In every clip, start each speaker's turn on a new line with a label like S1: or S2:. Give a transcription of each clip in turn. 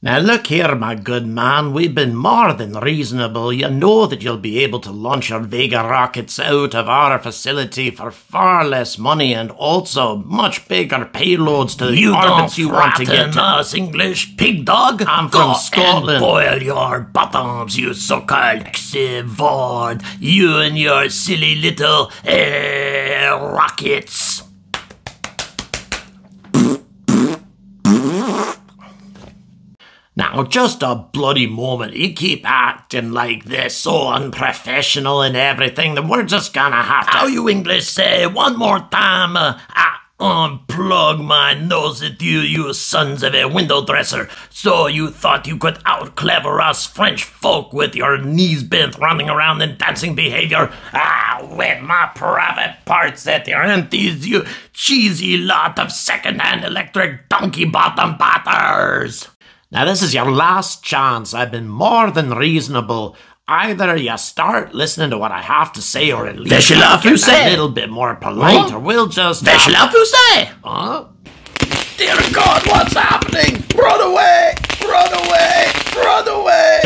S1: Now look here, my good man, we've been more than reasonable. You know that you'll be able to launch your Vega rockets out of our facility for far less money and also much bigger payloads to the
S2: You
S1: orbits
S2: don't
S1: you want to get to.
S2: us, English pig dog.
S1: I'm
S2: Go
S1: from Scotland.
S2: And boil your bottoms, you so-called Xivord. You and your silly little uh, rockets.
S1: Now, just a bloody moment. You keep acting like this, so unprofessional and everything, then we're just gonna have to.
S2: How you English say one more time? Uh, I unplug my nose at you, you sons of a window dresser. So you thought you could out clever us French folk with your knees bent, running around and dancing behavior? Ah, with my private parts at your aunties, you cheesy lot of second-hand electric donkey bottom batters.
S1: Now, this is your last chance. I've been more than reasonable. Either you start listening to what I have to say, or at least
S2: laugh, you
S1: a little bit more polite,
S2: Huh?
S1: or we'll just.
S2: That's love you say?
S1: Huh?
S2: Dear God, what's happening? Run away! Run away! Run away!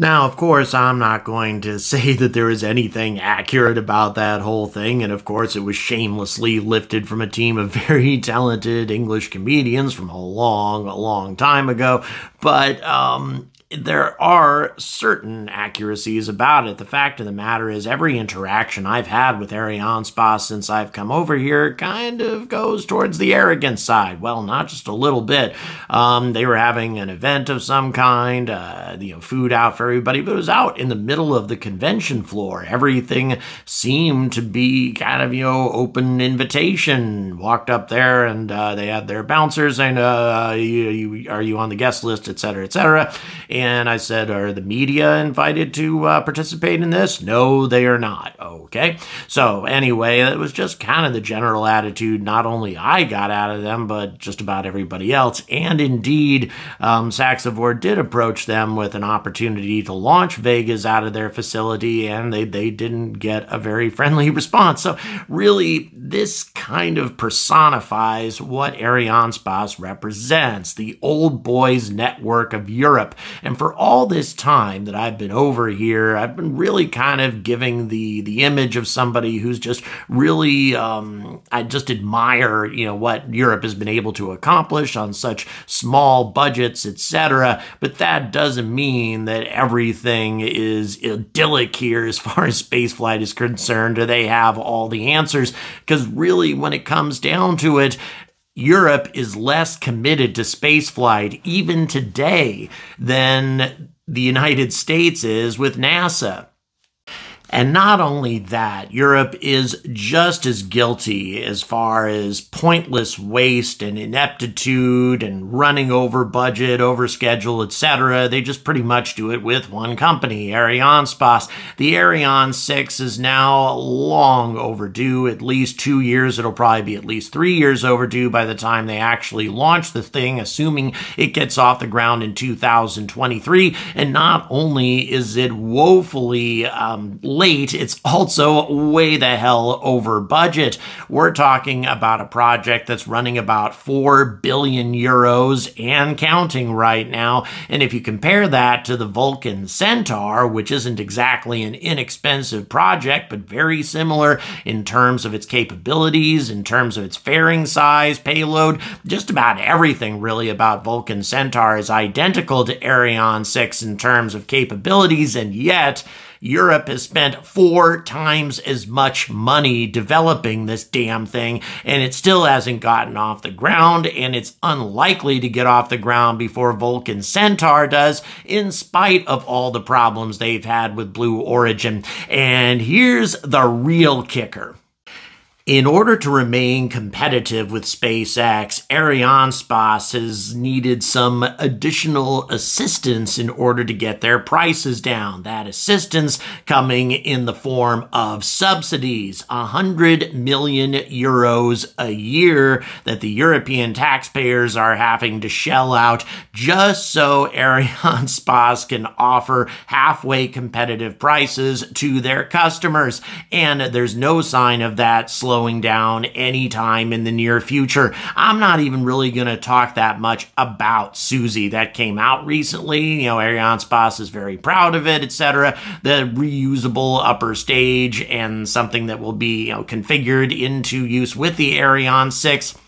S1: Now, of course, I'm not going to say that there is anything accurate about that whole thing, and of course, it was shamelessly lifted from a team of very talented English comedians from a long, long time ago. But um, there are certain accuracies about it. The fact of the matter is, every interaction I've had with Arianespace since I've come over here kind of goes towards the arrogant side. Well, not just a little bit. Um, they were having an event of some kind, uh, you know, food out for everybody, but it was out in the middle of the convention floor. Everything seemed to be kind of, you know, open invitation. Walked up there and uh, they had their bouncers saying, uh, you, you, are you on the guest list, et cetera, et cetera. And I said, Are the media invited to uh, participate in this? No, they are not. Okay. So, anyway, it was just kind of the general attitude not only I got out of them, but just about everybody else. And indeed, um, SaxaVord did approach them with an opportunity to launch Vegas out of their facility, and they, they didn't get a very friendly response. So, really, this kind of personifies what Arianespace represents the old boys network of Europe. And for all this time that I've been over here, I've been really kind of giving the the image of somebody who's just really um, I just admire you know what Europe has been able to accomplish on such small budgets, etc. But that doesn't mean that everything is idyllic here as far as spaceflight is concerned, or they have all the answers. Because really, when it comes down to it, Europe is less committed to spaceflight even today than the United States is with NASA. And not only that, Europe is just as guilty as far as pointless waste and ineptitude and running over budget, over schedule, etc. They just pretty much do it with one company, Arianespace. The Ariane 6 is now long overdue, at least two years. It'll probably be at least three years overdue by the time they actually launch the thing, assuming it gets off the ground in 2023. And not only is it woefully um, late, it's also way the hell over budget. We're talking about a project that's running about 4 billion euros and counting right now. And if you compare that to the Vulcan Centaur, which isn't exactly an inexpensive project, but very similar in terms of its capabilities, in terms of its fairing size, payload, just about everything really about Vulcan Centaur is identical to Ariane 6 in terms of capabilities, and yet Europe has spent four times as much money developing this damn thing, and it still hasn't gotten off the ground, and it's unlikely to get off the ground before Vulcan Centaur does, in spite of all the problems they've had with Blue Origin. And here's the real kicker. In order to remain competitive with SpaceX, Arianespace has needed some additional assistance in order to get their prices down. That assistance coming in the form of subsidies, 100 million euros a year that the European taxpayers are having to shell out just so Arianespace can offer halfway competitive prices to their customers. And there's no sign of that slowing slowing down anytime in the near future. I'm not even really going to talk that much about SUSIE that came out recently. You know, Arianespace is very proud of it, etc. The reusable upper stage and something that will be you know, configured into use with the Ariane 6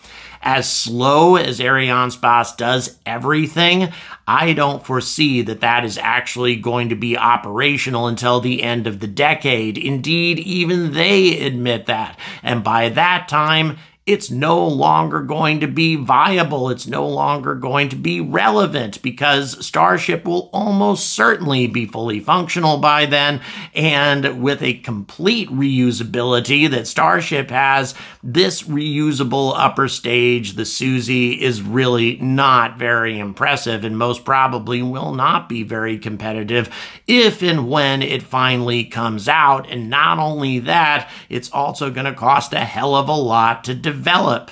S1: as slow as Arianespace does everything, I don't foresee that that is actually going to be operational until the end of the decade. Indeed, even they admit that. And by that time, it's no longer going to be viable. It's no longer going to be relevant because Starship will almost certainly be fully functional by then. And with a complete reusability that Starship has, this reusable upper stage, the SUSIE, is really not very impressive and most probably will not be very competitive if and when it finally comes out. And not only that, it's also going to cost a hell of a lot to develop develop.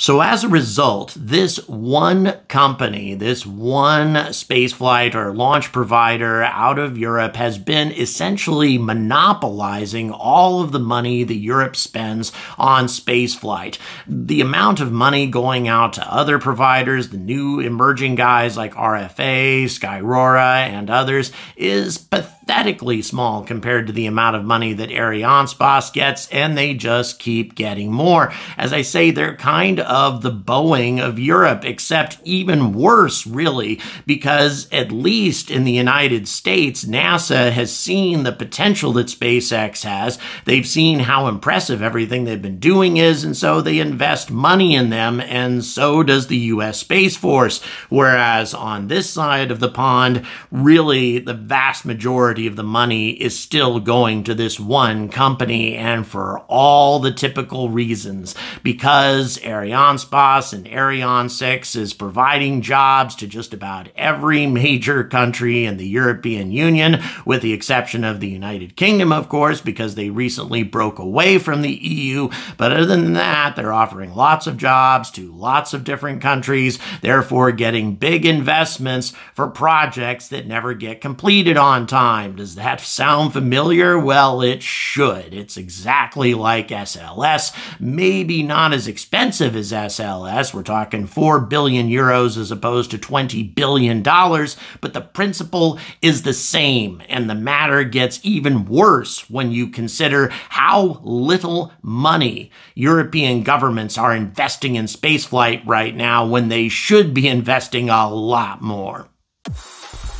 S1: So as a result, this one company, this one spaceflight or launch provider out of Europe has been essentially monopolizing all of the money that Europe spends on spaceflight. The amount of money going out to other providers, the new emerging guys like RFA, Skyrora, and others, is pathetic pathetically small compared to the amount of money that Arianespace gets, and they just keep getting more. As I say, they're kind of the Boeing of Europe, except even worse, really, because at least in the United States, NASA has seen the potential that SpaceX has. They've seen how impressive everything they've been doing is, and so they invest money in them, and so does the U.S. Space Force. Whereas on this side of the pond, really the vast majority majority of the money is still going to this one company and for all the typical reasons. Because Arianespace and Ariane 6 is providing jobs to just about every major country in the European Union, with the exception of the United Kingdom, of course, because they recently broke away from the EU. But other than that, they're offering lots of jobs to lots of different countries, therefore getting big investments for projects that never get completed on time time. Does that sound familiar? Well, it should. It's exactly like SLS, maybe not as expensive as SLS. We're talking 4 billion euros as opposed to 20 billion dollars, but the principle is the same, and the matter gets even worse when you consider how little money European governments are investing in spaceflight right now when they should be investing a lot more.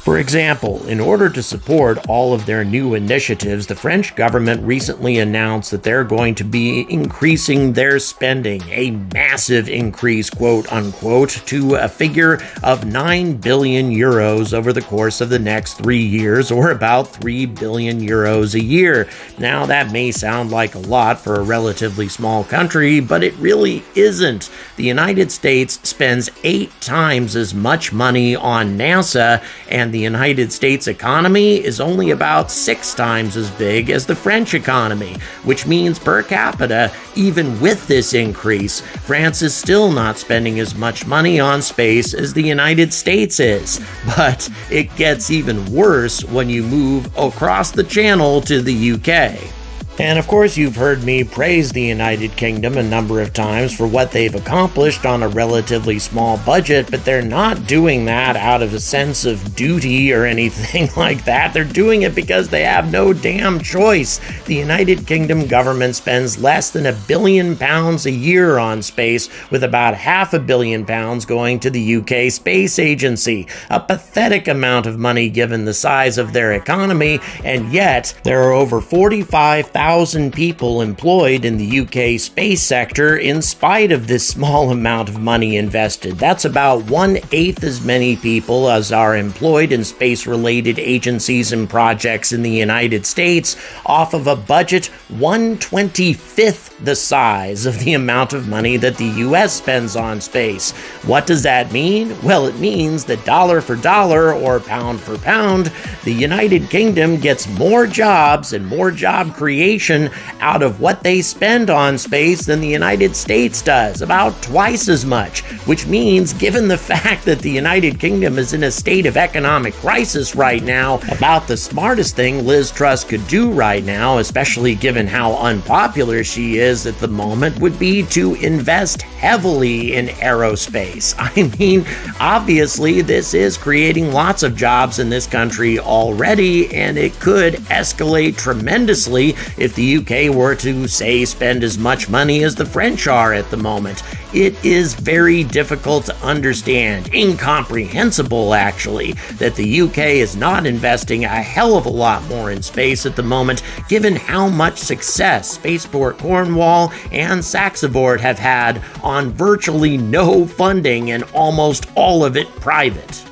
S1: For example, in order to support all of their new initiatives, the French government recently announced that they're going to be increasing their spending, a massive increase, quote unquote, to a figure of 9 billion euros over the course of the next three years, or about 3 billion euros a year. Now, that may sound like a lot for a relatively small country, but it really isn't. The United States spends eight times as much money on NASA, and the the United States economy is only about six times as big as the French economy, which means per capita, even with this increase, France is still not spending as much money on space as the United States is. But it gets even worse when you move across the channel to the UK. And of course, you've heard me praise the United Kingdom a number of times for what they've accomplished on a relatively small budget, but they're not doing that out of a sense of duty or anything like that. They're doing it because they have no damn choice. The United Kingdom government spends less than a billion pounds a year on space, with about half a billion pounds going to the UK Space Agency. A pathetic amount of money given the size of their economy, and yet there are over 45,000 1,000 people employed in the UK space sector in spite of this small amount of money invested. That's about one eighth as many people as are employed in space related agencies and projects in the United States off of a budget 125th the size of the amount of money that the US spends on space. What does that mean? Well, it means that dollar for dollar or pound for pound, the United Kingdom gets more jobs and more job creation out of what they spend on space than the United States does, about twice as much, which means, given the fact that the United Kingdom is in a state of economic crisis right now, about the smartest thing Liz Truss could do right now, especially given how unpopular she is at the moment would be to invest heavily in aerospace. I mean, obviously, this is creating lots of jobs in this country already, and it could escalate tremendously if the UK were to, say, spend as much money as the French are at the moment. It is very difficult to understand, incomprehensible actually, that the UK is not investing a hell of a lot more in space at the moment, given how much success Spaceport Cornwall and SaxaVord have had on virtually no funding and almost all of it private.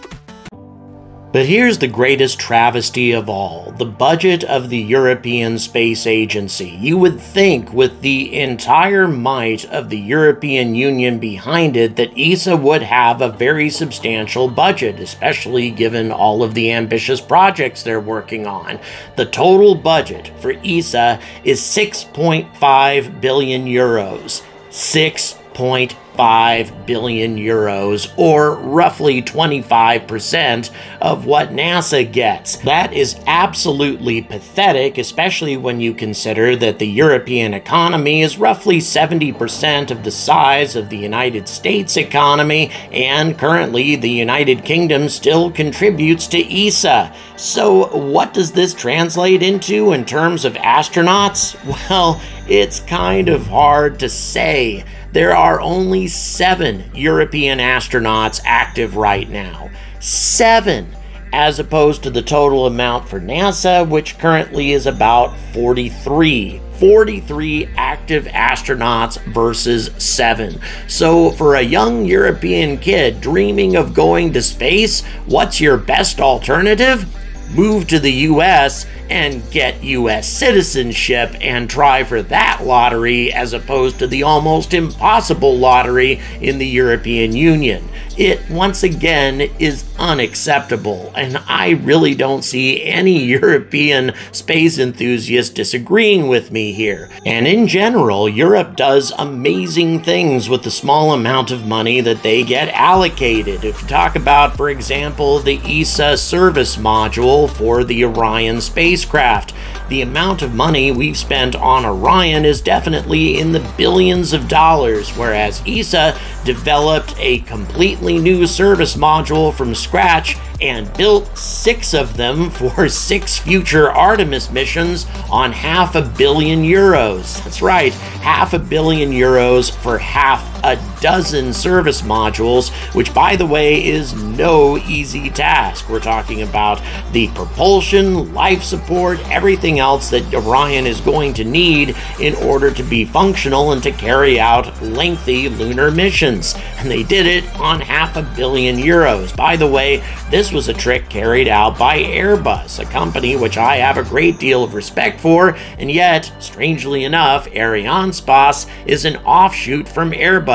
S1: But here's the greatest travesty of all the budget of the European Space Agency. You would think, with the entire might of the European Union behind it, that ESA would have a very substantial budget, especially given all of the ambitious projects they're working on. The total budget for ESA is 6.5 billion euros. 6.5 5 billion euros, or roughly 25% of what NASA gets. That is absolutely pathetic, especially when you consider that the European economy is roughly 70% of the size of the United States economy, and currently the United Kingdom still contributes to ESA. So, what does this translate into in terms of astronauts? Well, it's kind of hard to say there are only seven European astronauts active right now. Seven! As opposed to the total amount for NASA, which currently is about 43. 43 active astronauts versus 7. So, for a young European kid dreaming of going to space, what's your best alternative? Move to the US and get U.S. citizenship and try for that lottery as opposed to the almost impossible lottery in the European Union. It once again is unacceptable, and I really don't see any European space enthusiasts disagreeing with me here. And in general, Europe does amazing things with the small amount of money that they get allocated. If you talk about, for example, the ESA service module for the Orion space spacecraft. The amount of money we've spent on Orion is definitely in the billions of dollars, whereas ESA developed a completely new service module from scratch and built six of them for six future Artemis missions on half a billion euros. That's right, half a billion euros for half a dozen service modules, which, by the way, is no easy task. We're talking about the propulsion, life support, everything else that Orion is going to need in order to be functional and to carry out lengthy lunar missions. And they did it on half a billion euros. By the way, this was a trick carried out by Airbus, a company which I have a great deal of respect for, and yet, strangely enough, Arianespace is an offshoot from Airbus.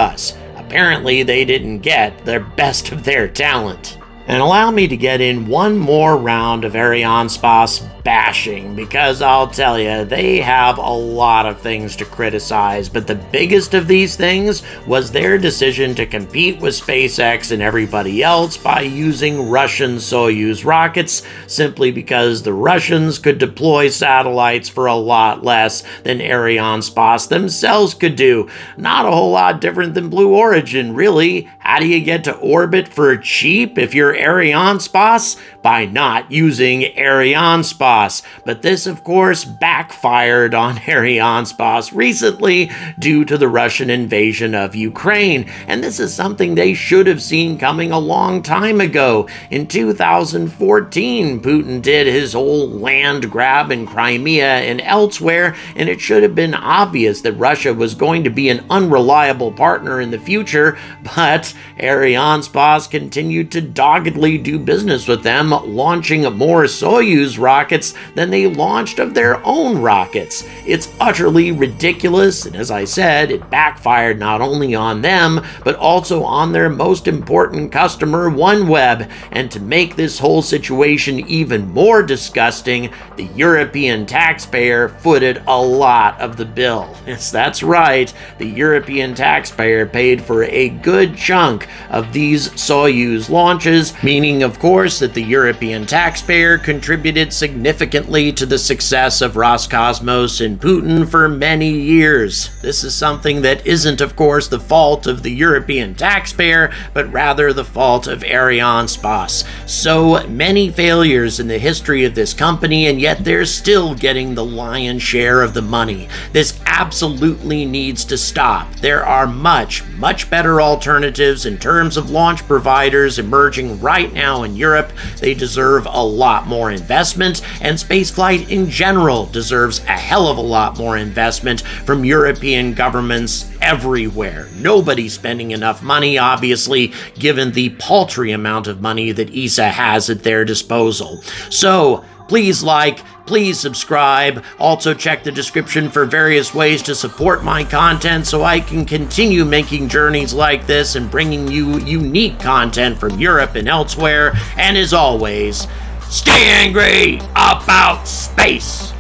S1: Apparently, they didn't get their best of their talent. And allow me to get in one more round of Arianespace Soviet bashing because I'll tell you, they have a lot of things to criticize, but the biggest of these things was their decision to compete with SpaceX and everybody else by using Russian Soyuz rockets simply because the Russians could deploy satellites for a lot less than Arianespace themselves could do. Not a whole lot different than Blue Origin, really. How do you get to orbit for cheap if you're Arianespace? By not using Arianespace. But this, of course, backfired on Arianespace recently due to the Russian invasion of Ukraine. And this is something they should have seen coming a long time ago. In 2014, Putin did his whole land grab in Crimea and elsewhere, and it should have been obvious that Russia was going to be an unreliable partner in the future, but Arianespace continued to doggedly do business with them, launching more Soyuz rockets than they launched of their own rockets. It's utterly ridiculous, and as I said, it backfired not only on them, but also on their most important customer, OneWeb. And to make this whole situation even more disgusting, the European taxpayer footed a lot of the bill. Yes, that's right, the European taxpayer paid for a good chunk of these Soyuz launches, meaning, of course, that the European taxpayer contributed significantly to the success of Roscosmos and Putin for many years. This is something that isn't, of course, the fault of the European taxpayer, but rather the fault of Arianespace. So many failures in the history of this company, and yet they're still getting the lion's share of the money. This absolutely needs to stop. There are much, much better alternatives in terms of launch providers emerging right now in Europe. They deserve a lot more investment, and spaceflight in general deserves a hell of a lot more investment from European governments everywhere. Nobody's spending enough money, obviously, given the paltry amount of money that ESA has at their disposal. So, please like, please subscribe. Also, check the description for various ways to support my content so I can continue making journeys like this and bringing you unique content from Europe and elsewhere. And as always, stay angry about space.